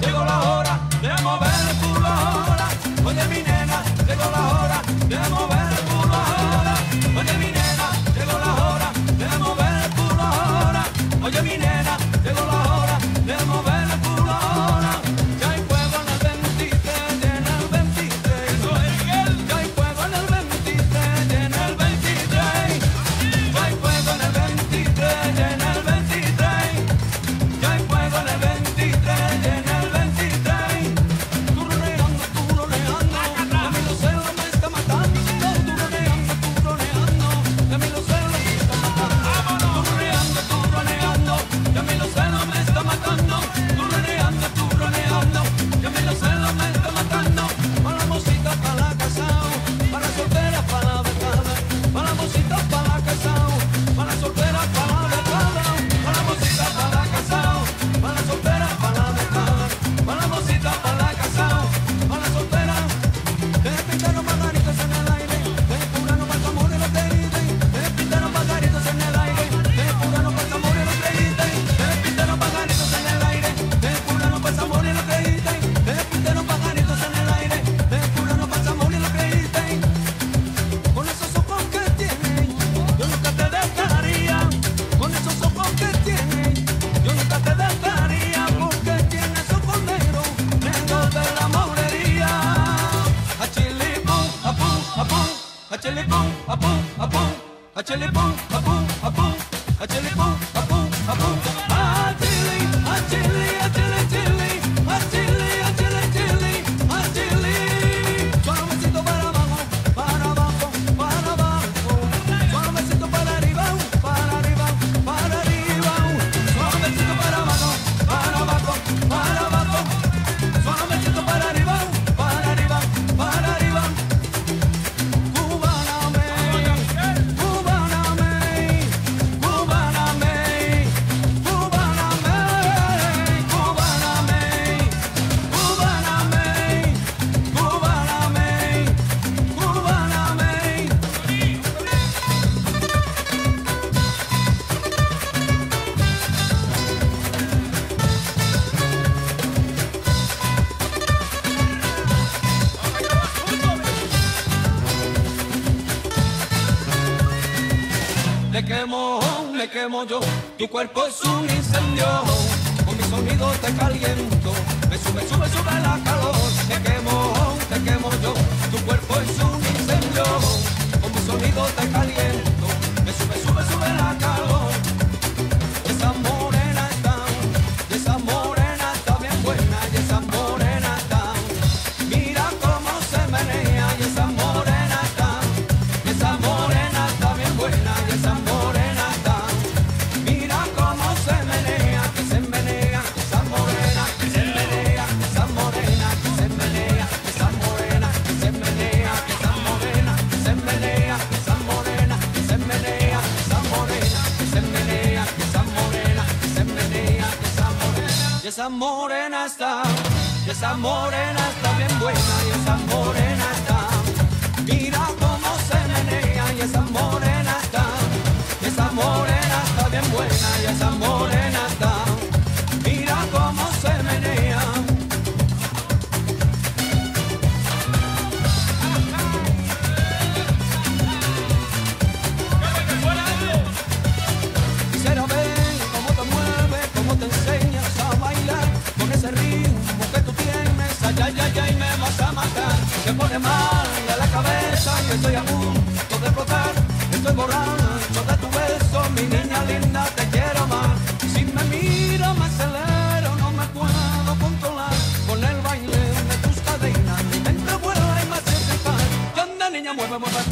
llegó la hora de mover el culo ahora. Oye mi nena, llegó la hora de mover chili boom, a boom, a boom, a chili boom, a boom, a boom, a chili boom, a boom, a boom. Me quemo, me quemo yo, tu cuerpo es un incendio, con mi sonido te caliento, me sube, sube, sube la calor, esa morena está, esa morena está bien buena, y esa morena está, mira cómo se menea, y esa morena está, esa morena está bien buena, y esa morena Me pone mal de la cabeza y estoy a punto de explotar. Estoy borracho de tu beso, mi niña linda, te quiero más. Si me miro, me acelero, no me puedo controlar. Con el baile de tus cadenas, mente vuela y me hace flipar. Niña, mueve, mueve